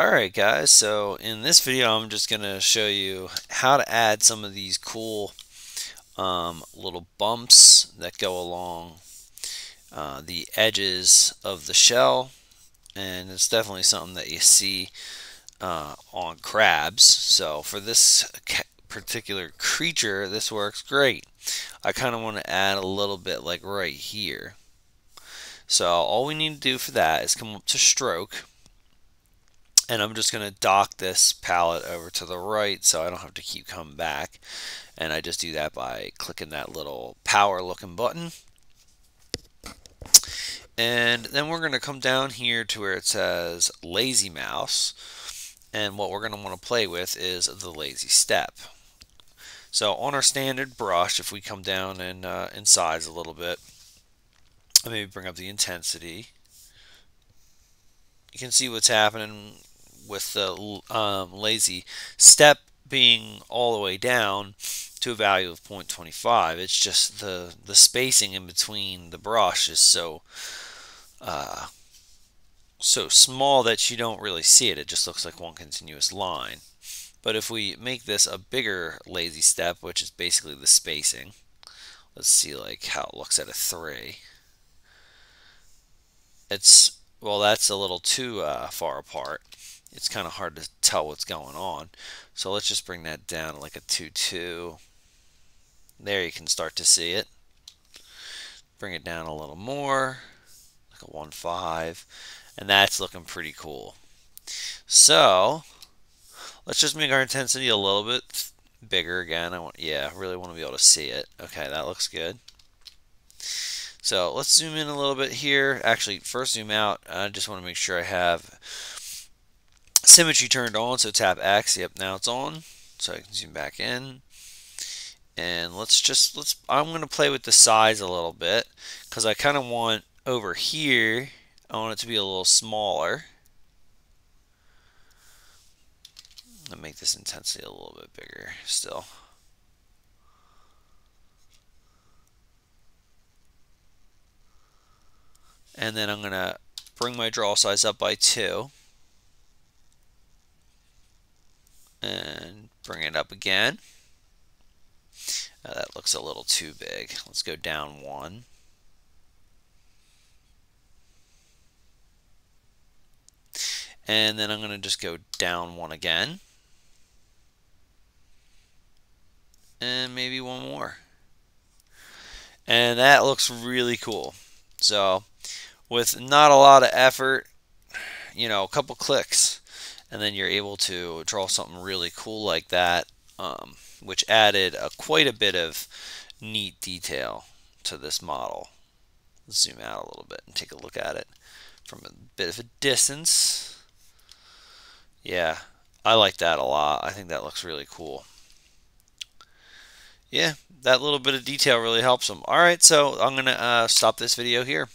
Alright guys, so in this video I'm just going to show you how to add some of these cool um, little bumps that go along uh, the edges of the shell and it's definitely something that you see uh, on crabs. So for this particular creature this works great. I kind of want to add a little bit like right here. So all we need to do for that is come up to stroke and I'm just going to dock this palette over to the right so I don't have to keep coming back. And I just do that by clicking that little power looking button. And then we're going to come down here to where it says lazy mouse. And what we're going to want to play with is the lazy step. So on our standard brush if we come down and uh, in size a little bit maybe bring up the intensity. You can see what's happening with the um, lazy step being all the way down to a value of 0.25 it's just the the spacing in between the brush is so uh, so small that you don't really see it. It just looks like one continuous line. But if we make this a bigger lazy step which is basically the spacing let's see like how it looks at a 3 it's well that's a little too uh, far apart it's kind of hard to tell what's going on. So let's just bring that down like a 2-2. There you can start to see it. Bring it down a little more, like a 1-5. And that's looking pretty cool. So let's just make our intensity a little bit bigger again. I want, yeah, I really want to be able to see it. Okay, that looks good. So let's zoom in a little bit here. Actually, first zoom out. I just want to make sure I have symmetry turned on, so tap X. Yep, now it's on. So I can zoom back in. And let's just, let's, I'm going to play with the size a little bit because I kind of want over here, I want it to be a little smaller. I'll make this intensity a little bit bigger still. And then I'm going to bring my draw size up by 2. and bring it up again. That looks a little too big. Let's go down one. And then I'm going to just go down one again. And maybe one more. And that looks really cool. So with not a lot of effort, you know, a couple clicks, and then you're able to draw something really cool like that um, which added a, quite a bit of neat detail to this model. Let's zoom out a little bit and take a look at it from a bit of a distance. Yeah I like that a lot. I think that looks really cool. Yeah that little bit of detail really helps them alright so I'm gonna uh, stop this video here